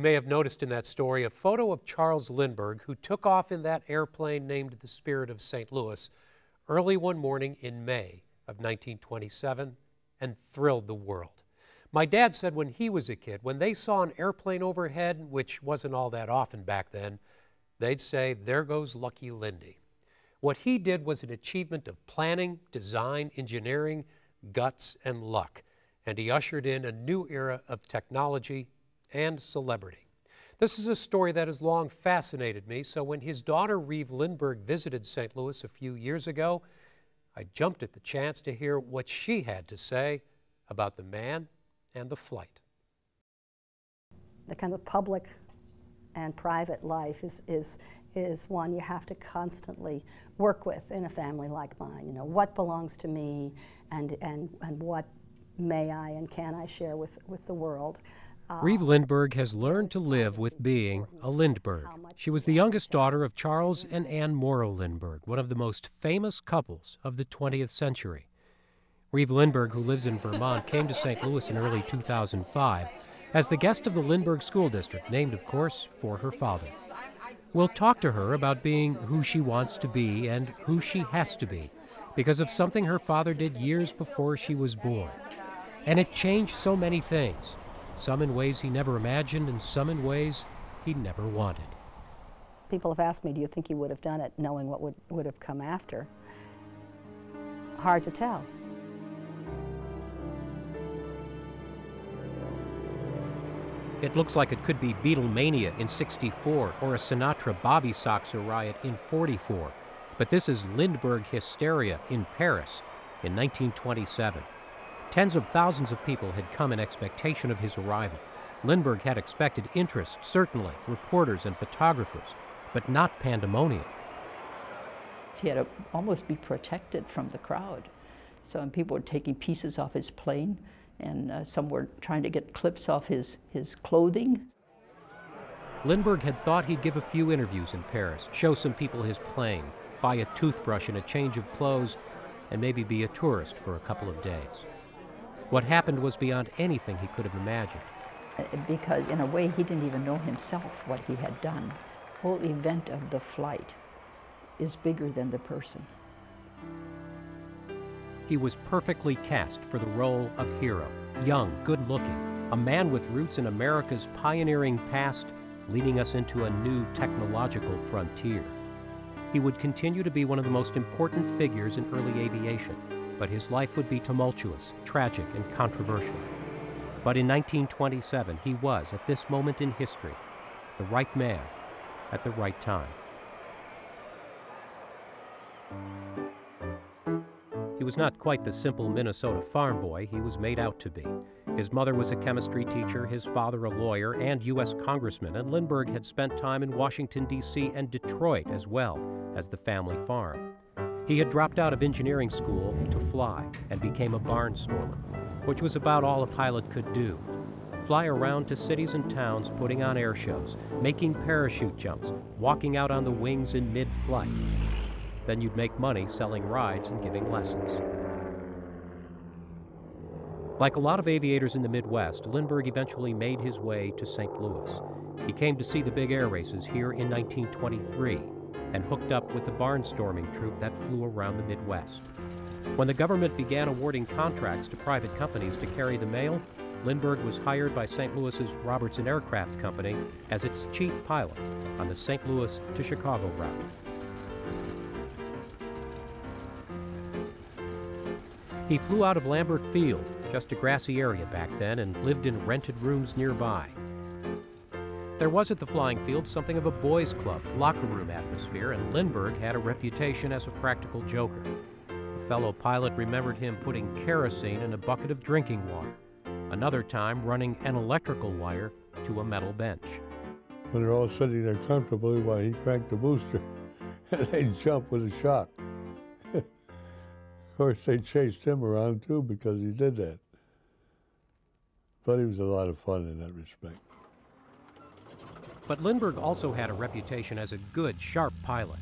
you may have noticed in that story a photo of Charles Lindbergh, who took off in that airplane named the Spirit of St. Louis early one morning in May of 1927 and thrilled the world. My dad said when he was a kid, when they saw an airplane overhead, which wasn't all that often back then, they'd say, There goes Lucky Lindy. What he did was an achievement of planning, design, engineering, guts, and luck, and he ushered in a new era of technology and celebrity. This is a story that has long fascinated me, so when his daughter Reeve Lindbergh visited St. Louis a few years ago, I jumped at the chance to hear what she had to say about the man and the flight. The kind of public and private life is, is, is one you have to constantly work with in a family like mine. You know, what belongs to me and, and, and what may I and can I share with, with the world. Reeve Lindbergh has learned to live with being a Lindbergh. She was the youngest daughter of Charles and Anne Morrow Lindbergh, one of the most famous couples of the 20th century. Reeve Lindbergh, who lives in Vermont, came to St. Louis in early 2005 as the guest of the Lindbergh School District, named, of course, for her father. We'll talk to her about being who she wants to be and who she has to be because of something her father did years before she was born. And it changed so many things, some in ways he never imagined and some in ways he never wanted. People have asked me, do you think he would have done it knowing what would, would have come after? Hard to tell. It looks like it could be Beatlemania in 64 or a Sinatra Bobby Soxer riot in 44. But this is Lindbergh hysteria in Paris in 1927. Tens of thousands of people had come in expectation of his arrival. Lindbergh had expected interest, certainly, reporters and photographers, but not pandemonium. He had to almost be protected from the crowd. So and people were taking pieces off his plane and uh, some were trying to get clips off his, his clothing. Lindbergh had thought he'd give a few interviews in Paris, show some people his plane, buy a toothbrush and a change of clothes, and maybe be a tourist for a couple of days. What happened was beyond anything he could have imagined. Because, in a way, he didn't even know himself what he had done. The whole event of the flight is bigger than the person. He was perfectly cast for the role of hero. Young, good looking, a man with roots in America's pioneering past, leading us into a new technological frontier. He would continue to be one of the most important figures in early aviation, but his life would be tumultuous, tragic, and controversial. But in 1927, he was, at this moment in history, the right man at the right time. He was not quite the simple Minnesota farm boy he was made out to be. His mother was a chemistry teacher, his father a lawyer and U.S. congressman, and Lindbergh had spent time in Washington, D.C. and Detroit as well as the family farm. He had dropped out of engineering school to fly and became a barnstormer, which was about all a pilot could do. Fly around to cities and towns putting on air shows, making parachute jumps, walking out on the wings in mid flight. Then you'd make money selling rides and giving lessons. Like a lot of aviators in the Midwest, Lindbergh eventually made his way to St. Louis. He came to see the big air races here in 1923 and hooked up with the barnstorming troupe that flew around the Midwest. When the government began awarding contracts to private companies to carry the mail, Lindbergh was hired by St. Louis's Robertson Aircraft Company as its chief pilot on the St. Louis to Chicago route. He flew out of Lambert Field, just a grassy area back then, and lived in rented rooms nearby. There was at the flying field something of a boys' club, locker room atmosphere, and Lindbergh had a reputation as a practical joker. A fellow pilot remembered him putting kerosene in a bucket of drinking water, another time running an electrical wire to a metal bench. When they're all sitting there comfortably while he cranked the booster, and they jump with a shock of course, they chased him around too because he did that. But he was a lot of fun in that respect. But Lindbergh also had a reputation as a good, sharp pilot.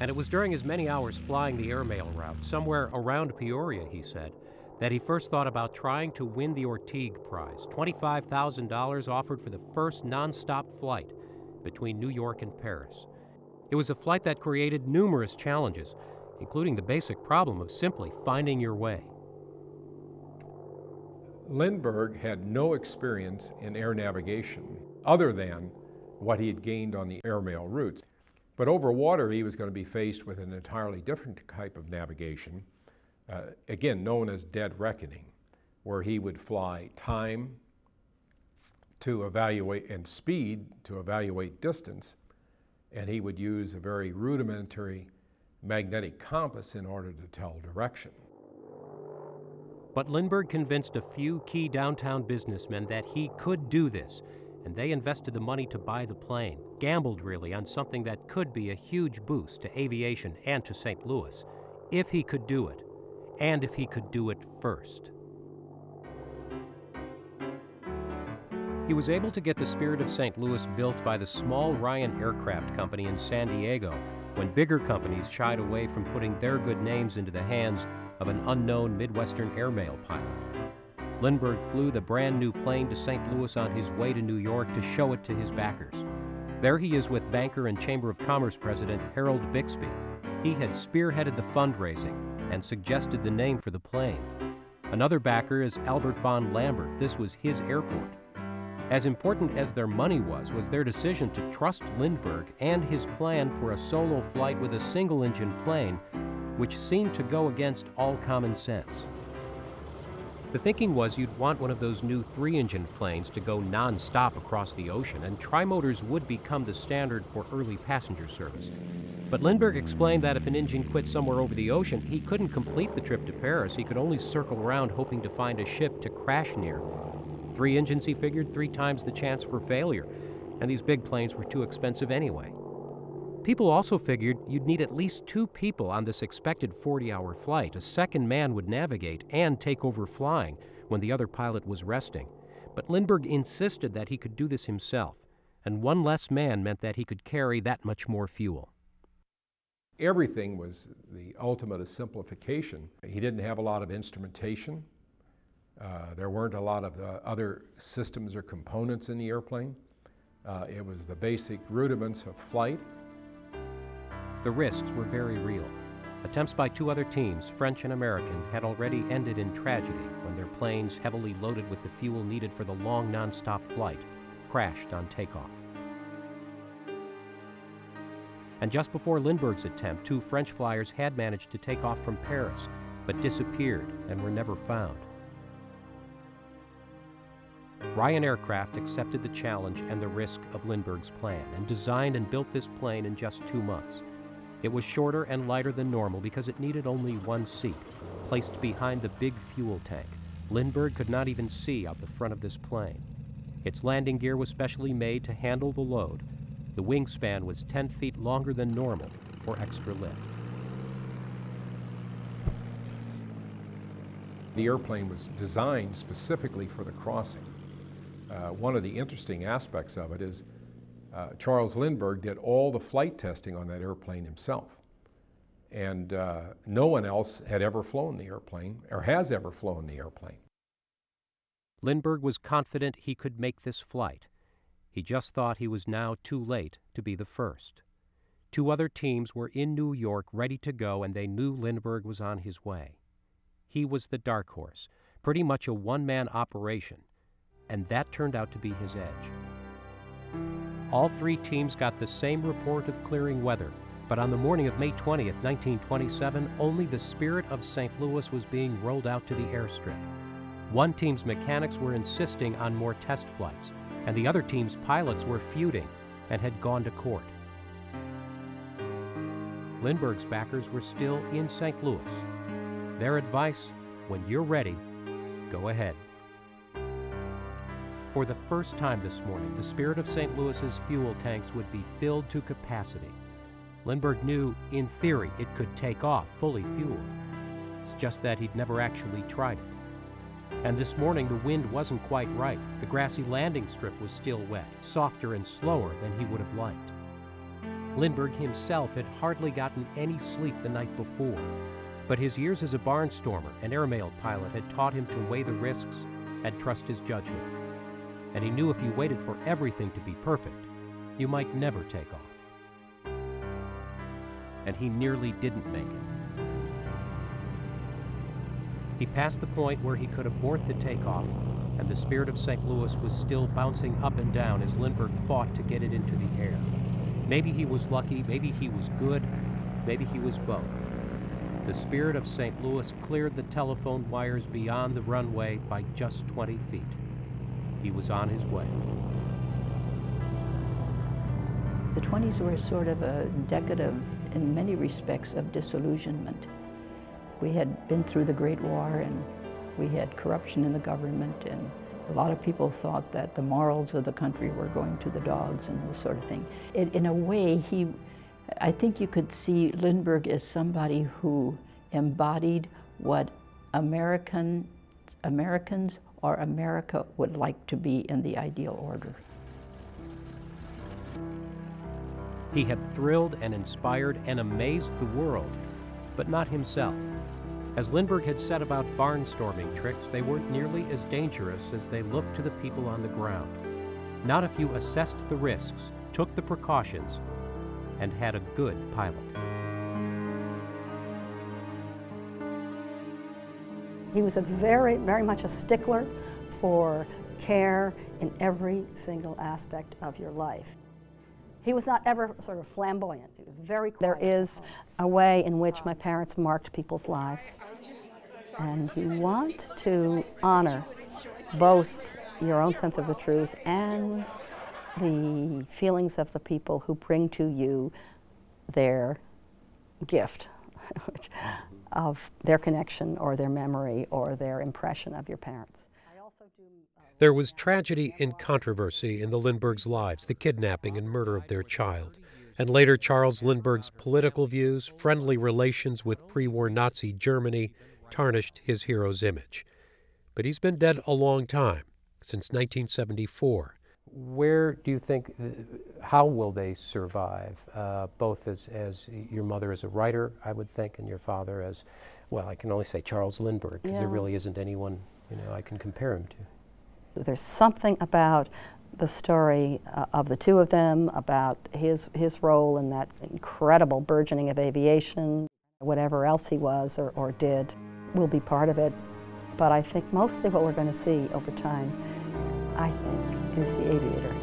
And it was during his many hours flying the airmail route, somewhere around Peoria, he said, that he first thought about trying to win the Orteig Prize, $25,000 offered for the first nonstop flight between New York and Paris. It was a flight that created numerous challenges, including the basic problem of simply finding your way. Lindbergh had no experience in air navigation other than what he had gained on the airmail routes. But over water, he was going to be faced with an entirely different type of navigation, uh, again known as dead reckoning, where he would fly time to evaluate and speed to evaluate distance, and he would use a very rudimentary magnetic compass in order to tell direction. But Lindbergh convinced a few key downtown businessmen that he could do this, and they invested the money to buy the plane, gambled really on something that could be a huge boost to aviation and to St. Louis, if he could do it, and if he could do it first. He was able to get the Spirit of St. Louis built by the small Ryan Aircraft Company in San Diego when bigger companies shied away from putting their good names into the hands of an unknown Midwestern airmail pilot. Lindbergh flew the brand new plane to St. Louis on his way to New York to show it to his backers. There he is with banker and Chamber of Commerce President Harold Bixby. He had spearheaded the fundraising and suggested the name for the plane. Another backer is Albert Bond Lambert. This was his airport. As important as their money was, was their decision to trust Lindbergh and his plan for a solo flight with a single engine plane, which seemed to go against all common sense. The thinking was you'd want one of those new three engine planes to go non stop across the ocean, and trimotors would become the standard for early passenger service. But Lindbergh explained that if an engine quit somewhere over the ocean, he couldn't complete the trip to Paris. He could only circle around hoping to find a ship to crash near. Three engines, he figured, three times the chance for failure, and these big planes were too expensive anyway. People also figured you'd need at least two people on this expected 40 hour flight. A second man would navigate and take over flying when the other pilot was resting. But Lindbergh insisted that he could do this himself, and one less man meant that he could carry that much more fuel. Everything was the ultimate of simplification. He didn't have a lot of instrumentation. Uh, there weren't a lot of uh, other systems or components in the airplane. Uh, it was the basic rudiments of flight. The risks were very real. Attempts by two other teams, French and American, had already ended in tragedy when their planes, heavily loaded with the fuel needed for the long nonstop flight, crashed on takeoff. And just before Lindbergh's attempt, two French flyers had managed to take off from Paris, but disappeared and were never found. Ryan Aircraft accepted the challenge and the risk of Lindbergh's plan and designed and built this plane in just two months. It was shorter and lighter than normal because it needed only one seat, placed behind the big fuel tank. Lindbergh could not even see out the front of this plane. Its landing gear was specially made to handle the load. The wingspan was 10 feet longer than normal for extra lift. The airplane was designed specifically for the crossing. Uh, one of the interesting aspects of it is uh, Charles Lindbergh did all the flight testing on that airplane himself. And uh, no one else had ever flown the airplane or has ever flown the airplane. Lindbergh was confident he could make this flight. He just thought he was now too late to be the first. Two other teams were in New York ready to go, and they knew Lindbergh was on his way. He was the dark horse, pretty much a one man operation, and that turned out to be his edge. All three teams got the same report of clearing weather, but on the morning of May 20th, 1927, only the Spirit of St. Louis was being rolled out to the airstrip. One team's mechanics were insisting on more test flights, and the other team's pilots were feuding and had gone to court. Lindbergh's backers were still in St. Louis. Their advice when you're ready, go ahead. For the first time this morning, the Spirit of St. Louis's fuel tanks would be filled to capacity. Lindbergh knew, in theory, it could take off fully fueled. It's just that he'd never actually tried it. And this morning, the wind wasn't quite right. The grassy landing strip was still wet, softer and slower than he would have liked. Lindbergh himself had hardly gotten any sleep the night before. But his years as a barnstormer and airmail pilot had taught him to weigh the risks and trust his judgment. And he knew if you waited for everything to be perfect, you might never take off. And he nearly didn't make it. He passed the point where he could abort the takeoff, and the Spirit of St. Louis was still bouncing up and down as Lindbergh fought to get it into the air. Maybe he was lucky, maybe he was good, maybe he was both. The Spirit of St. Louis cleared the telephone wires beyond the runway by just 20 feet. He was on his way. The 20s were sort of a decade of, in many respects, of disillusionment. We had been through the Great War and we had corruption in the government and a lot of people thought that the morals of the country were going to the dogs and this sort of thing. It, in a way, he, I think you could see Lindbergh as somebody who embodied what American, Americans or America would like to be in the ideal order. He had thrilled and inspired and amazed the world, but not himself. As Lindbergh had said about barnstorming tricks, they weren't nearly as dangerous as they looked to the people on the ground. Not if you assessed the risks, took the precautions, and had a good pilot. He was a very, very much a stickler for care in every single aspect of your life. He was not ever sort of flamboyant. Very quiet. There is a way in which my parents marked people's lives. And you want to honor both your own sense of the truth and the feelings of the people who bring to you their gift of their connection or their memory or their impression of your parents. There was tragedy and controversy in the Lindberghs' lives, the kidnapping and murder of their child. And later, Charles Lindbergh's political views, friendly relations with pre war Nazi Germany, tarnished his hero's image. But he's been dead a long time, since 1974. Where do you think, uh, how will they survive, uh, both as, as your mother as a writer, I would think, and your father as, well, I can only say Charles Lindbergh, because Yeah. there really isn't anyone you know I can compare him to. There's something about the story uh, of the two of them, about his, his role in that incredible burgeoning of aviation, whatever else he was or, or did will be part of it. But I think mostly what we're going to see over time, I think, is the aviator.